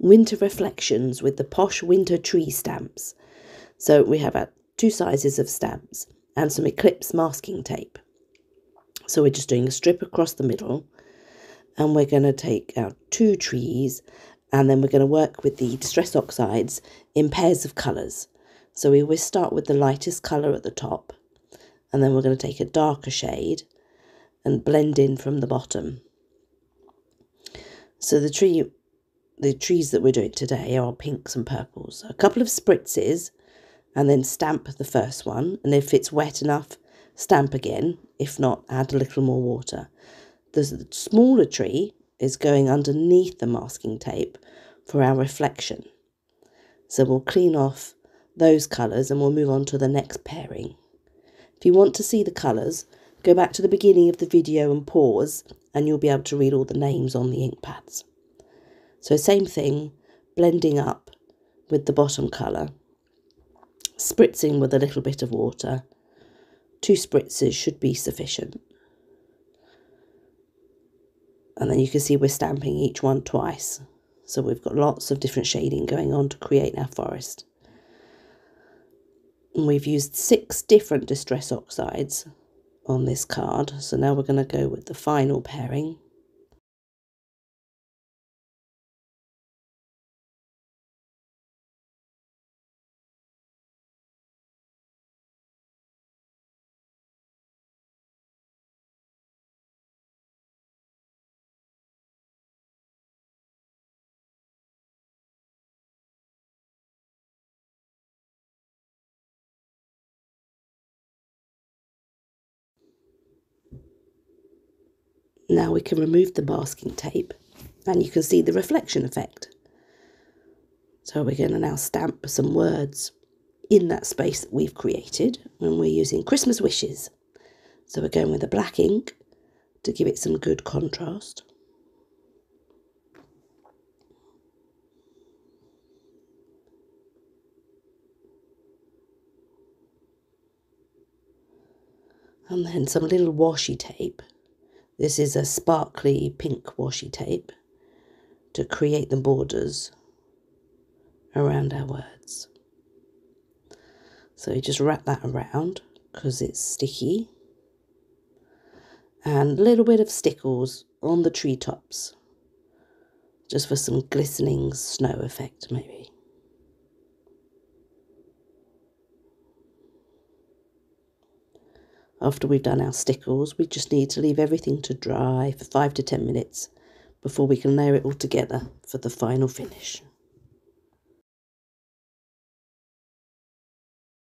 winter reflections with the posh winter tree stamps. So we have two sizes of stamps and some eclipse masking tape. So we're just doing a strip across the middle and we're going to take our two trees and then we're going to work with the distress oxides in pairs of colours. So we always start with the lightest colour at the top and then we're going to take a darker shade and blend in from the bottom. So the tree, the trees that we're doing today are pinks and purples. A couple of spritzes and then stamp the first one and if it's wet enough stamp again. If not add a little more water. The smaller tree is going underneath the masking tape for our reflection. So we'll clean off those colours and we'll move on to the next pairing. If you want to see the colours go back to the beginning of the video and pause and you'll be able to read all the names on the ink pads so same thing blending up with the bottom colour spritzing with a little bit of water. Two spritzes should be sufficient. And then you can see we're stamping each one twice. So we've got lots of different shading going on to create our forest. And we've used six different distress oxides on this card. So now we're going to go with the final pairing. Now we can remove the masking tape and you can see the reflection effect. So we're going to now stamp some words in that space that we've created and we're using Christmas wishes. So we're going with a black ink to give it some good contrast. And then some little washi tape this is a sparkly pink washi tape to create the borders around our words. So you just wrap that around because it's sticky. And a little bit of stickles on the treetops just for some glistening snow effect maybe. After we've done our stickles, we just need to leave everything to dry for 5 to 10 minutes before we can layer it all together for the final finish.